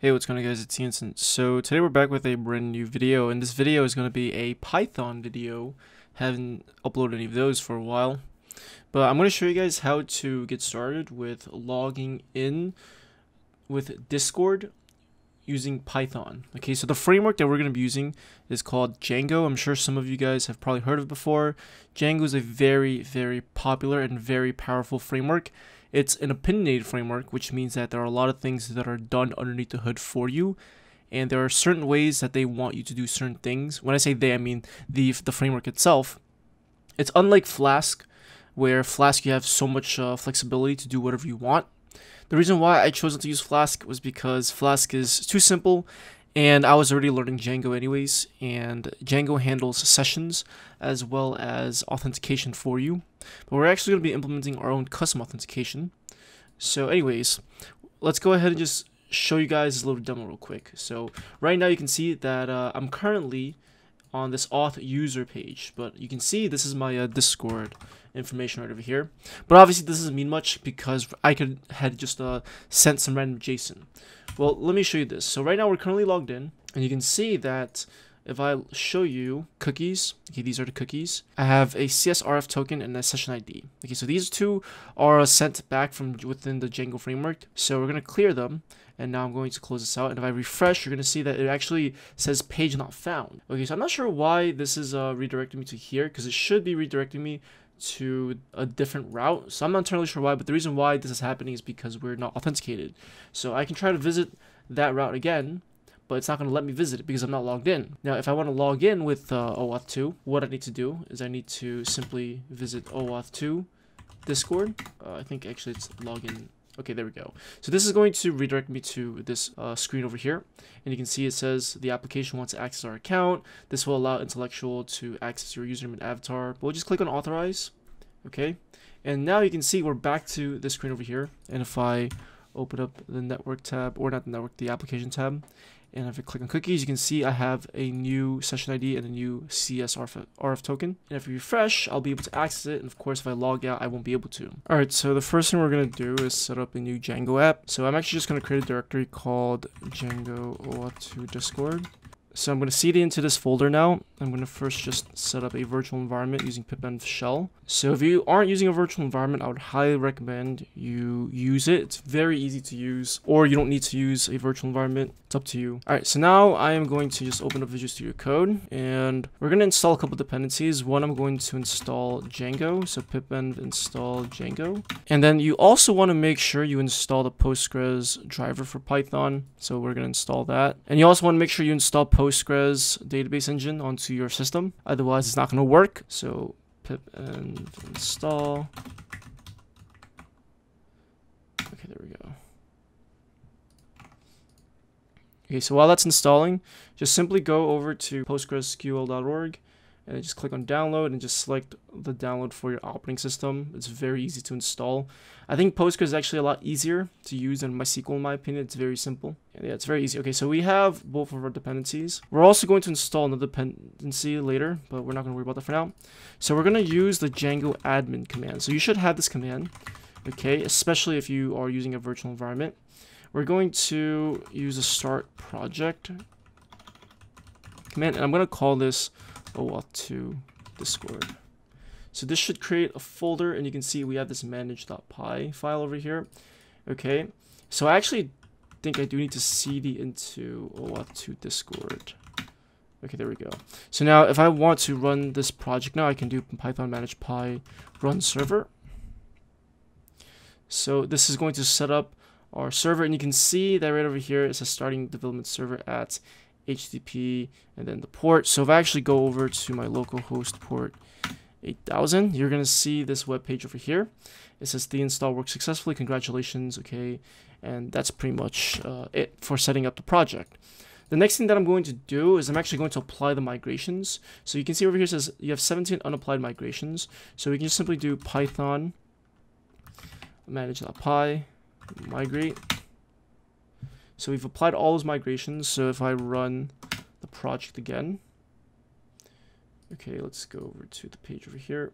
Hey, what's going on guys, it's Anson. So today we're back with a brand new video, and this video is going to be a Python video. Haven't uploaded any of those for a while. But I'm going to show you guys how to get started with logging in with Discord using Python. Okay, so the framework that we're going to be using is called Django. I'm sure some of you guys have probably heard of before. Django is a very, very popular and very powerful framework. It's an opinionated framework, which means that there are a lot of things that are done underneath the hood for you. And there are certain ways that they want you to do certain things. When I say they, I mean the, the framework itself. It's unlike Flask, where Flask you have so much uh, flexibility to do whatever you want. The reason why I chose not to use Flask was because Flask is too simple and I was already learning Django anyways, and Django handles sessions as well as authentication for you. But we're actually going to be implementing our own custom authentication. So anyways, let's go ahead and just show you guys a little demo real quick. So right now you can see that uh, I'm currently on this auth user page, but you can see this is my uh, Discord information right over here. But obviously this doesn't mean much because I could had just uh, sent some random JSON. Well, let me show you this. So right now we're currently logged in, and you can see that if I show you cookies, okay, these are the cookies. I have a CSRF token and a session ID. Okay, so these two are sent back from within the Django framework. So we're to clear them. And now I'm going to close this out. And if I refresh, you're going to see that it actually says page not found. Okay, so I'm not sure why this is uh, redirecting me to here because it should be redirecting me to a different route. So I'm not entirely sure why, but the reason why this is happening is because we're not authenticated. So I can try to visit that route again, but it's not going to let me visit it because I'm not logged in. Now, if I want to log in with uh, OAuth 2, what I need to do is I need to simply visit OAuth 2 Discord. Uh, I think actually it's login Okay, there we go. So this is going to redirect me to this uh, screen over here. And you can see it says the application wants to access our account. This will allow Intellectual to access your username and avatar. We'll just click on authorize. Okay. And now you can see we're back to the screen over here. And if I open up the network tab, or not the network, the application tab, and if I click on cookies, you can see I have a new session ID and a new CSRF RF token. And if I refresh, I'll be able to access it. And of course, if I log out, I won't be able to. All right, so the first thing we're going to do is set up a new Django app. So I'm actually just going to create a directory called Django OAuth2 Discord. So I'm going to cd into this folder now. I'm going to first just set up a virtual environment using pipenv shell. So if you aren't using a virtual environment, I would highly recommend you use it. It's very easy to use, or you don't need to use a virtual environment. It's up to you. All right, so now I am going to just open up Visual Studio Code, and we're going to install a couple dependencies. One, I'm going to install Django, so pipenv install Django. And then you also want to make sure you install the Postgres driver for Python. So we're going to install that. And you also want to make sure you install Postgres database engine onto your system. Otherwise, it's not going to work. So pip and install. Okay, there we go. Okay, so while that's installing, just simply go over to postgresql.org and just click on download and just select the download for your operating system. It's very easy to install. I think Postgres is actually a lot easier to use than MySQL in my opinion. It's very simple. Yeah, it's very easy. Okay, so we have both of our dependencies. We're also going to install another dependency later, but we're not going to worry about that for now. So we're going to use the Django admin command. So you should have this command, okay, especially if you are using a virtual environment. We're going to use a start project command, and I'm going to call this OAuth2 Discord. So this should create a folder, and you can see we have this manage.py file over here. Okay, so I actually think I do need to cd into OAuth2 Discord. Okay, there we go. So now if I want to run this project now, I can do python manage py run server. So this is going to set up our server. And you can see that right over here is a starting development server at HTTP and then the port. So if I actually go over to my localhost port 8000, you're going to see this web page over here. It says the install worked successfully. Congratulations. Okay. And that's pretty much uh, it for setting up the project. The next thing that I'm going to do is I'm actually going to apply the migrations. So you can see over here says you have 17 unapplied migrations. So we can just simply do python manage.py migrate. So we've applied all those migrations. So if I run the project again, okay, let's go over to the page over here.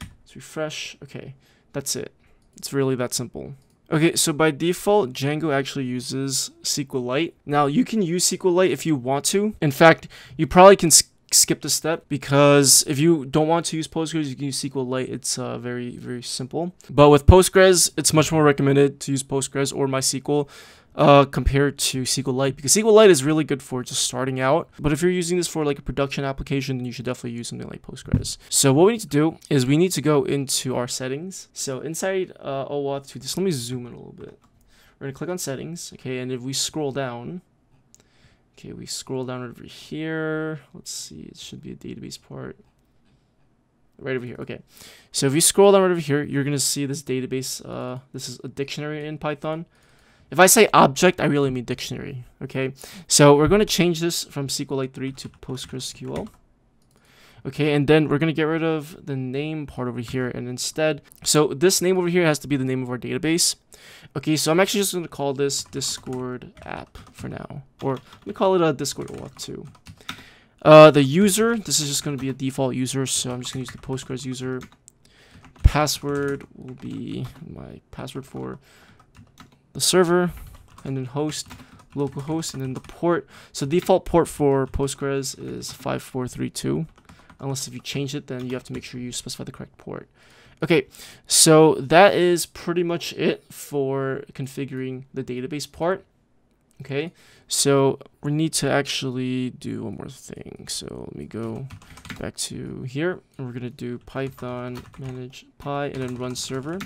Let's refresh. Okay, that's it. It's really that simple. Okay, so by default, Django actually uses SQLite. Now, you can use SQLite if you want to. In fact, you probably can skip the step because if you don't want to use Postgres, you can use SQLite. It's uh, very, very simple. But with Postgres, it's much more recommended to use Postgres or MySQL uh, compared to SQLite because SQLite is really good for just starting out. But if you're using this for like a production application, then you should definitely use something like Postgres. So what we need to do is we need to go into our settings. So inside uh, OAuth 2, just let me zoom in a little bit. We're gonna click on settings, okay, and if we scroll down, okay, we scroll down over here. Let's see, it should be a database part right over here. Okay, so if you scroll down right over here, you're gonna see this database. Uh, this is a dictionary in Python. If I say object, I really mean dictionary, okay? So we're going to change this from SQLite 3 to PostgreSQL. Okay, and then we're going to get rid of the name part over here and instead, so this name over here has to be the name of our database. Okay, so I'm actually just going to call this Discord app for now, or let me call it a Discord auth too. Uh, the user, this is just going to be a default user, so I'm just going to use the Postgres user. Password will be my password for the server, and then host, localhost, and then the port. So default port for Postgres is 5432. Unless if you change it, then you have to make sure you specify the correct port. Okay, so that is pretty much it for configuring the database part. Okay, so we need to actually do one more thing. So let me go back to here, we're gonna do Python manage py and then run server.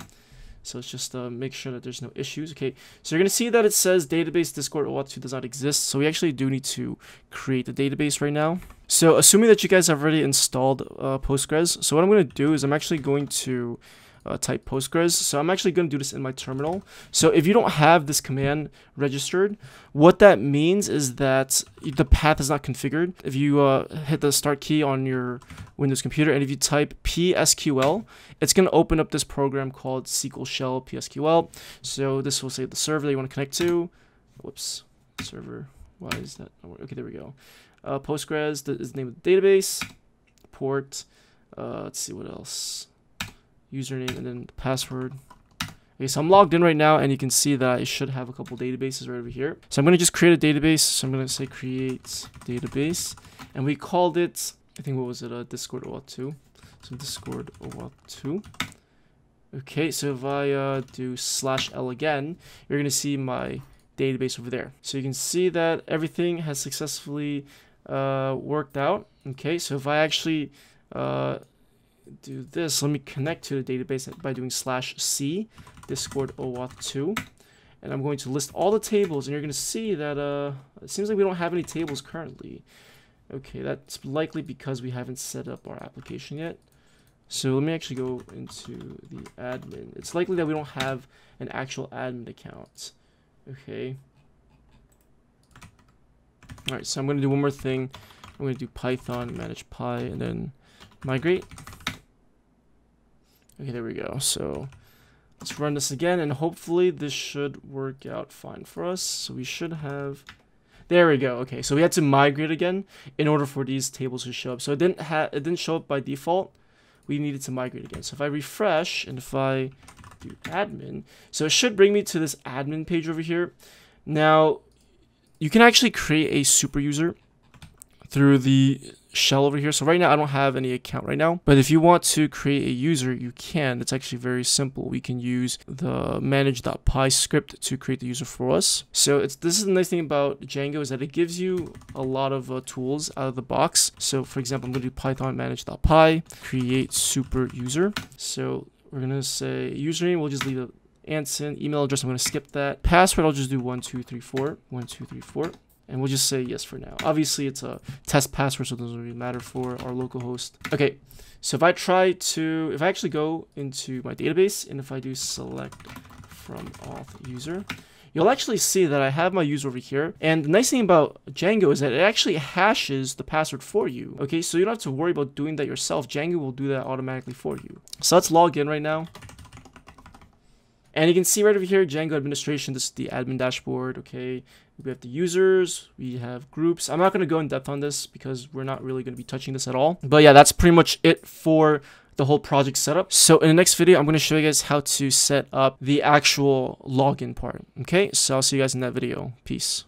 So let's just uh, make sure that there's no issues. Okay, so you're going to see that it says database discord OAuth 2 does not exist. So we actually do need to create the database right now. So assuming that you guys have already installed uh, Postgres, so what I'm going to do is I'm actually going to uh, type Postgres. So I'm actually going to do this in my terminal. So if you don't have this command registered, what that means is that the path is not configured. If you uh, hit the start key on your Windows computer and if you type psql, it's going to open up this program called SQL Shell psql. So this will say the server that you want to connect to. Whoops, server. Why is that? Okay, there we go. Uh, Postgres is the name of the database. Port. Uh, let's see what else username, and then the password. Okay, so I'm logged in right now, and you can see that I should have a couple databases right over here. So I'm going to just create a database. So I'm going to say create database, and we called it, I think, what was it, uh, Discord OAuth 2. So Discord OAuth 2. Okay, so if I uh, do slash L again, you're going to see my database over there. So you can see that everything has successfully uh, worked out. Okay, so if I actually uh, do this. Let me connect to the database by doing slash c discord OAuth 2. And I'm going to list all the tables, and you're going to see that uh, it seems like we don't have any tables currently. Okay, that's likely because we haven't set up our application yet. So let me actually go into the admin. It's likely that we don't have an actual admin account. Okay. Alright, so I'm going to do one more thing. I'm going to do python manage py and then migrate. Okay, there we go. So let's run this again, and hopefully this should work out fine for us. So we should have... There we go. Okay, so we had to migrate again in order for these tables to show up. So it didn't have it didn't show up by default. We needed to migrate again. So if I refresh and if I do admin, so it should bring me to this admin page over here. Now, you can actually create a super user through the shell over here. So right now I don't have any account right now, but if you want to create a user, you can. It's actually very simple. We can use the manage.py script to create the user for us. So it's this is the nice thing about Django is that it gives you a lot of uh, tools out of the box. So for example, I'm going to do python manage.py, create super user. So we're going to say username, we'll just leave a Anson, email address, I'm going to skip that. Password, I'll just do 1234, 1234 and we'll just say yes for now. Obviously, it's a test password, so it doesn't really matter for our local host. Okay, so if I try to, if I actually go into my database, and if I do select from auth user, you'll actually see that I have my user over here. And the nice thing about Django is that it actually hashes the password for you. Okay, so you don't have to worry about doing that yourself. Django will do that automatically for you. So let's log in right now. And you can see right over here, Django administration, this is the admin dashboard, okay? We have the users, we have groups. I'm not going to go in depth on this because we're not really going to be touching this at all. But yeah, that's pretty much it for the whole project setup. So in the next video, I'm going to show you guys how to set up the actual login part. Okay, so I'll see you guys in that video. Peace.